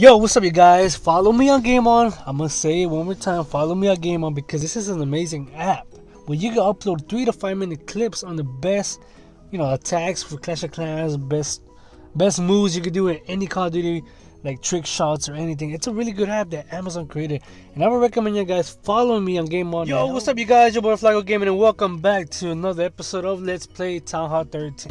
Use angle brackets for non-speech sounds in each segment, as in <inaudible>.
Yo, what's up, you guys? Follow me on GameOn. I'm gonna say it one more time. Follow me on GameOn because this is an amazing app where you can upload three to five minute clips on the best, you know, attacks for Clash of Clans, best, best moves you could do in any Call of Duty, like trick shots or anything. It's a really good app that Amazon created, and I would recommend you guys follow me on GameOn. Yo, what's up, you guys? Your boy Flaco Gaming, and welcome back to another episode of Let's Play Town Hall 13.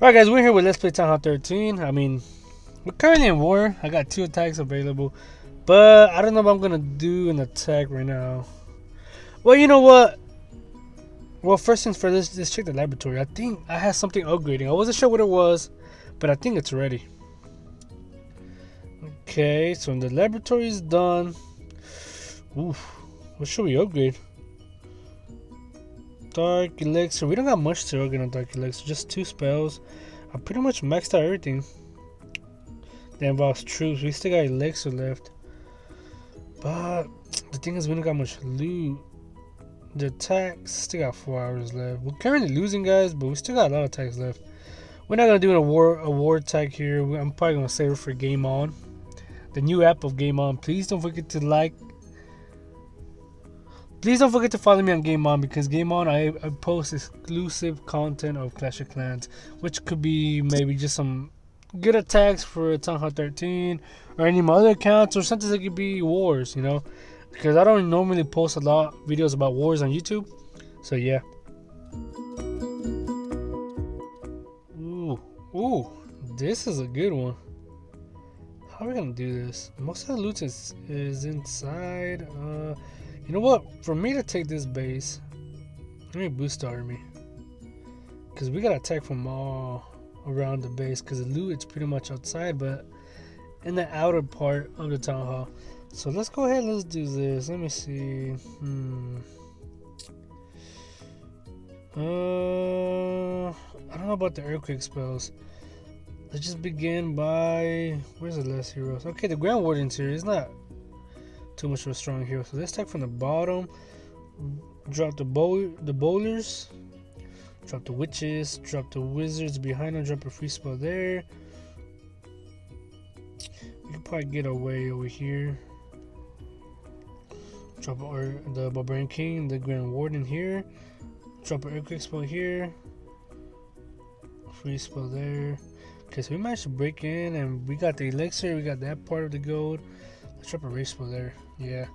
Alright guys, we're here with Let's Play Town Hall 13. I mean, we're currently in war. I got two attacks available. But I don't know if I'm going to do an attack right now. Well, you know what? Well, first things first, let's, let's check the laboratory. I think I had something upgrading. I wasn't sure what it was, but I think it's ready. Okay, so when the laboratory is done. Oof, what should we upgrade? Dark Elixir. We don't got much to upgrade on Dark Elixir. Just two spells. I pretty much maxed out everything. That involves troops. We still got Elixir left. But the thing is, we don't got much loot. The attacks still got four hours left. We're currently losing, guys, but we still got a lot of attacks left. We're not gonna do a war a war attack here. I'm probably gonna save it for GameOn, the new app of GameOn. Please don't forget to like, Please don't forget to follow me on GameOn because GameOn I, I, post exclusive content of Clash of Clans, which could be maybe just some good attacks for Town Hall 13 or any of my other accounts, or sometimes it could be wars, you know, because I don't normally post a lot of videos about wars on YouTube. So yeah. Ooh, ooh, this is a good one. How are we gonna do this? Most of the loot is, is inside. Uh, you know what? For me to take this base, let me boost the army. Because we got attack from all around the base. Because the loot is pretty much outside, but in the outer part of the town hall. So let's go ahead. Let's do this. Let me see. Hmm. Uh, I don't know about the earthquake spells. Let's just begin by where's the last heroes? Okay, the Grand Warden's here. He's not too much of a strong hero. So let's take from the bottom. Drop the bow the Bowlers. Drop the witches. Drop the wizards behind them. Drop a free spell there. We can probably get away over here. Drop our, the barbarian king, the grand warden here. Drop an earthquake spell here. Free spell there. Okay, so we managed to break in and we got the elixir, we got that part of the gold. Let's drop a rage spell there. Yeah.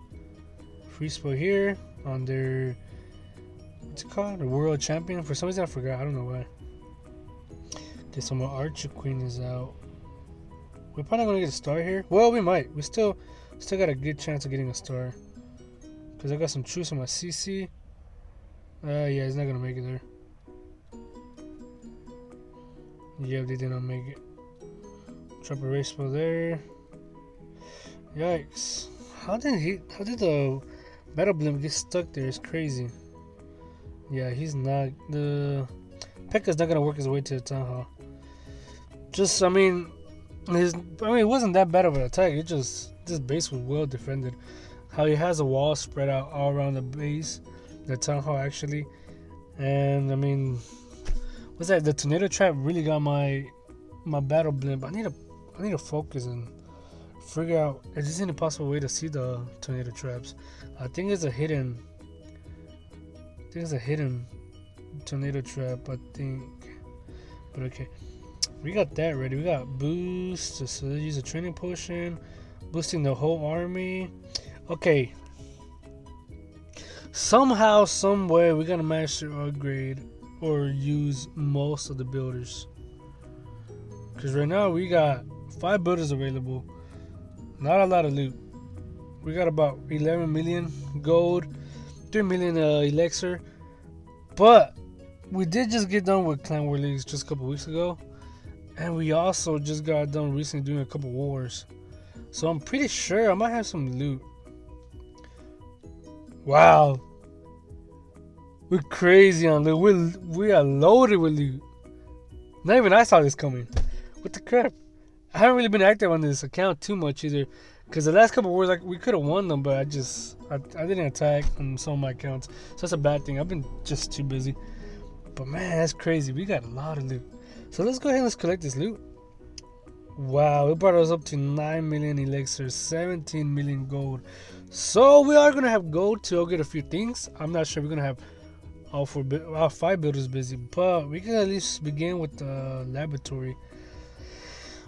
Free here on their what's it called? The world champion. For some reason I forgot. I don't know why. Okay, so my Archer Queen is out. We're probably gonna get a star here. Well, we might. We still still got a good chance of getting a star. Cause I got some troops on my CC. Uh, yeah, he's not gonna make it there. Yeah, they did not make it. Drop a rage there. Yikes. How did he how did the battle blimp get stuck there? It's crazy. Yeah, he's not the Pekka's not gonna work his way to the town hall. Just I mean his I mean it wasn't that bad of an attack, it just this base was well defended. How he has a wall spread out all around the base, the town hall actually. And I mean what's that? The tornado trap really got my my battle blimp. I need to I need to focus and figure out is this any possible way to see the tornado traps. I think it's a hidden I think it's a hidden tornado trap, I think. But okay. We got that ready. We got boost, so use a training potion, boosting the whole army. Okay. Somehow, some way, we're gonna manage to upgrade or use most of the builders. Because right now we got five builders available. Not a lot of loot. We got about 11 million gold, 3 million uh, elixir. But we did just get done with Clan War Leagues just a couple weeks ago. And we also just got done recently doing a couple wars. So I'm pretty sure I might have some loot. Wow. We're crazy on loot. We're, we are loaded with loot. Not even I saw this coming. What the crap? I haven't really been active on this account too much either, Because the last couple wars, like we could have won them, but I just I, I didn't attack on some of my accounts, so that's a bad thing. I've been just too busy. But man, that's crazy. We got a lot of loot. So let's go ahead and let's collect this loot. Wow, it brought us up to 9 million elixirs, 17 million gold. So we are gonna have gold to get a few things. I'm not sure we're gonna have all four, all five builders busy, but we can at least begin with the laboratory.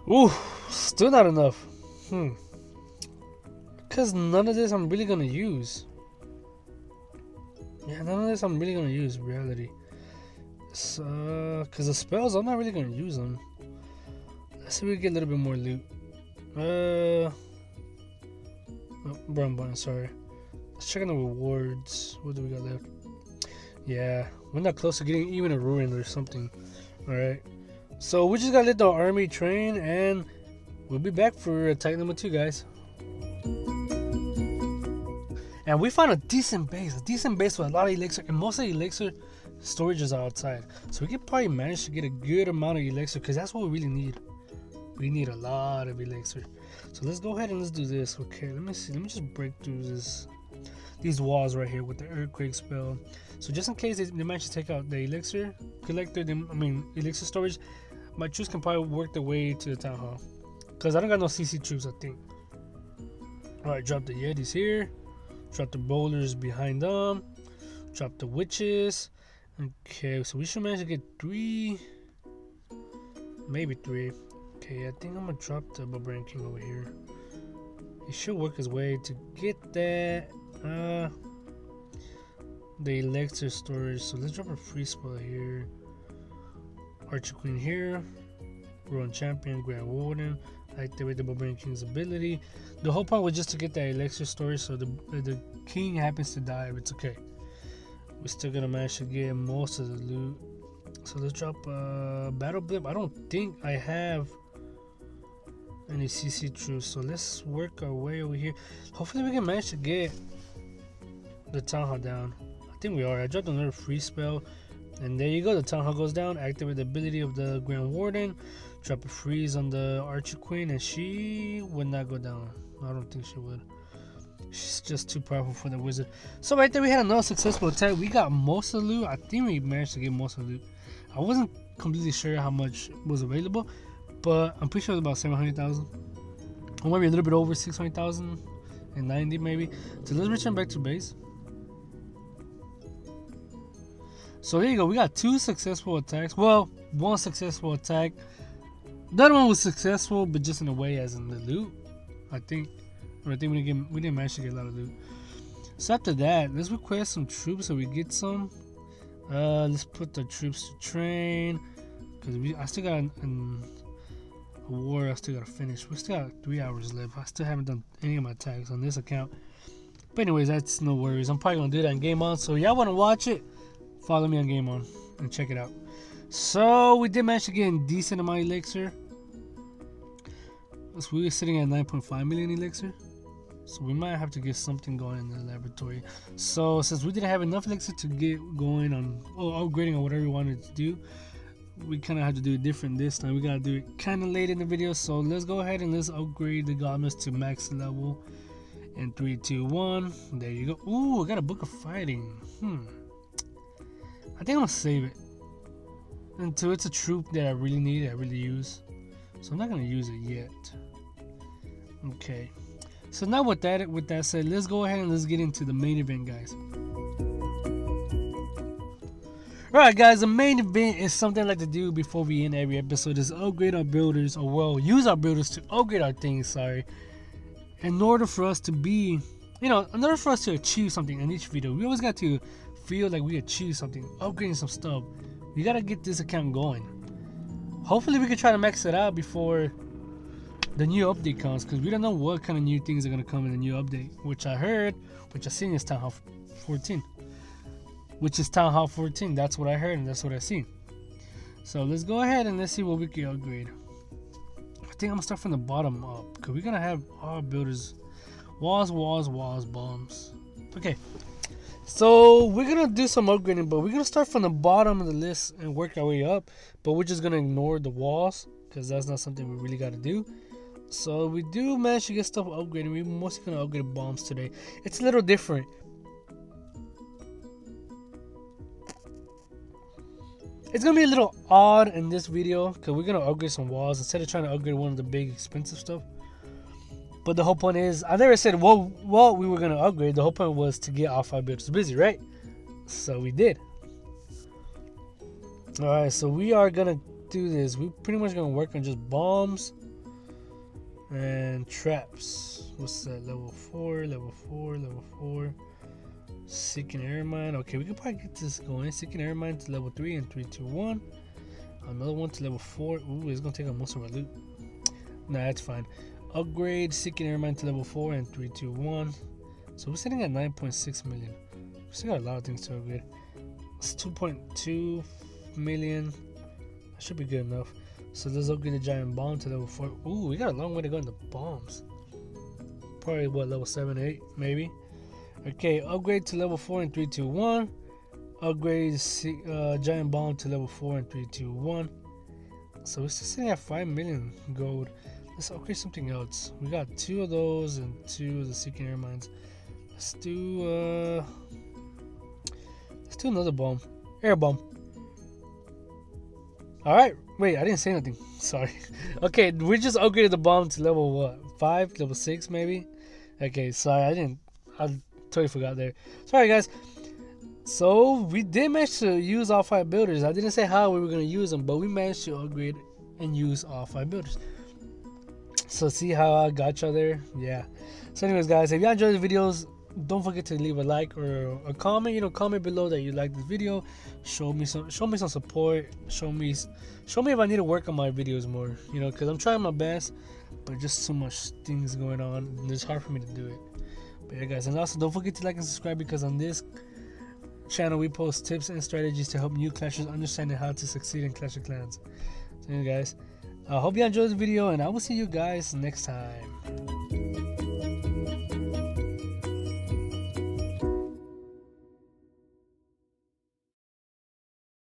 Ooh, still not enough. Hmm. Because none of this I'm really gonna use. Yeah, none of this I'm really gonna use. Reality. So, because the spells I'm not really gonna use them. Let's see if we get a little bit more loot. Uh, oh, wrong button. Sorry. Let's check on the rewards. What do we got left? Yeah, we're not close to getting even a ruin or something. Alright. So we just gotta let the army train and we'll be back for attack number two, guys. And we found a decent base, a decent base with a lot of elixir, and most of the elixir storages are outside. So we could probably manage to get a good amount of elixir because that's what we really need. We need a lot of elixir. So let's go ahead and let's do this. Okay, let me see. Let me just break through this these walls right here with the earthquake spell. So just in case they, they manage to take out the elixir collector, I mean elixir storage, my troops can probably work their way to the town hall. Cause I don't got no CC troops, I think. Alright, drop the Yetis here. Drop the bowlers behind them. Drop the witches. Okay, so we should manage to get three. Maybe three. Okay, I think I'm gonna drop the Barbarian King over here. He should work his way to get that. Uh, the elixir storage. So let's drop a free spell here. Archer Queen here. Royal Champion, Grand Warden. I activate the Barbarian King's ability. The whole point was just to get that elixir story, so the, the king happens to die, but it's okay. We're still gonna manage to get most of the loot. So let's drop a uh, battle blimp. I don't think I have any CC troops. So let's work our way over here. Hopefully we can manage to get the town hall down. I think we are. I dropped another free spell. And there you go. The town hall goes down. Activate the ability of the Grand Warden. Drop a freeze on the Archer Queen. And she would not go down. I don't think she would. She's just too powerful for the wizard. So right there we had another successful attack. We got most of the loot. I think we managed to get most of the loot. I wasn't completely sure how much was available. But I'm pretty sure it was about 700,000. Or maybe a little bit over 600,000 and 90 maybe. So let's return back to base. So there you go. We got two successful attacks. Well, one successful attack. Other one was successful, but just in a way as in the loot. I think. Or I think we didn't get, we didn't manage to get a lot of loot. So after that, let's request some troops so we get some. Uh, let's put the troops to train. Cause we, I still got an, an, a war. I still gotta finish. We still got three hours left. I still haven't done any of my tags on this account. But anyways, that's no worries. I'm probably gonna do that in GameOn. So y'all wanna watch it? Follow me on GameOn and check it out. So we did manage to get a decent amount of elixir. So we were sitting at 9.5 million elixir. So we might have to get something going in the laboratory. So since we didn't have enough elixir to get going on oh, upgrading or whatever we wanted to do, we kind of had to do it different this time. We gotta do it kind of late in the video. So let's go ahead and let's upgrade the goblins to max level. In three, two, one. There you go. Ooh, I got a book of fighting. Hmm. I think I'm gonna save it until it's a troop that I really need, I really use. So I'm not gonna use it yet. Okay. So now with that with that said, let's go ahead and let's get into the main event, guys. Alright guys, the main event is something I like to do before we end every episode is upgrade our builders, or well, use our builders to upgrade our things, sorry. In order for us to be, you know, in order for us to achieve something in each video, we always got to feel like we achieved something, upgrading some stuff, we gotta get this account going. Hopefully we can try to max it out before the new update comes because we don't know what kind of new things are gonna come in the new update. Which I heard, which I seen is Town Hall 14. Which is Town Hall 14. That's what I heard and that's what I seen. So let's go ahead and let's see what we can upgrade. I think I'm gonna start from the bottom up because we're gonna have our builders walls, walls, walls, bombs. Okay, so we're gonna do some upgrading, but we're gonna start from the bottom of the list and work our way up. But we're just gonna ignore the walls because that's not something we really gotta do. So we do manage to get stuff upgraded. We're mostly gonna upgrade bombs today. It's a little different. It's gonna be a little odd in this video because we're gonna upgrade some walls instead of trying to upgrade one of the big expensive stuff. But the whole point is, I never said what what we were gonna upgrade. The whole point was to get all five builders busy, right? So we did. All right, so we are gonna do this. We're pretty much gonna work on just bombs and traps. What's that? Level four, level four, level four. Seeking air mine. Okay, we can probably get this going. Seeking air mine to level three and three, two, one. Another one to level four. Ooh, it's gonna take up most of our loot. Nah, that's fine. Upgrade Seeking air mine to level four and three, two, one. So we're sitting at 9.6 million. We still got a lot of things to upgrade. It's 2.2 million. That should be good enough. So let's upgrade the giant bomb to level 4. Ooh, we got a long way to go in the bombs. Probably what, level 7, 8, maybe? Okay, upgrade to level 4 and 3, 2, 1. Upgrade uh, giant bomb to level 4 and 3, 2, 1. So we're still sitting at 5 million gold. Let's upgrade something else. We got two of those and two of the seeking air mines. Let's do uh let's do another bomb. Air bomb. Alright, wait, I didn't say nothing. <laughs> Sorry. okay, we just upgraded the bomb to level what? Five? Level six maybe? Okay, sorry, I didn't I totally forgot there. Sorry guys. So we did manage to use all five builders. I didn't say how we were gonna use them, but we managed to upgrade and use all five builders. So see how I got you there? Yeah. So anyways guys, if you enjoyed the videos, don't forget to leave a like or a comment. You know comment below that you like this video. Show me some show me some support. Show me show me if i need to work on my videos more you know because i'm trying my best but just so much things going on and it's hard for me to do it. But yeah guys and also don't forget to like and subscribe because on this channel we post tips and strategies to help new clashers understand how to succeed in clash of clans. So anyway guys i hope you enjoyed the video and i will see you guys next time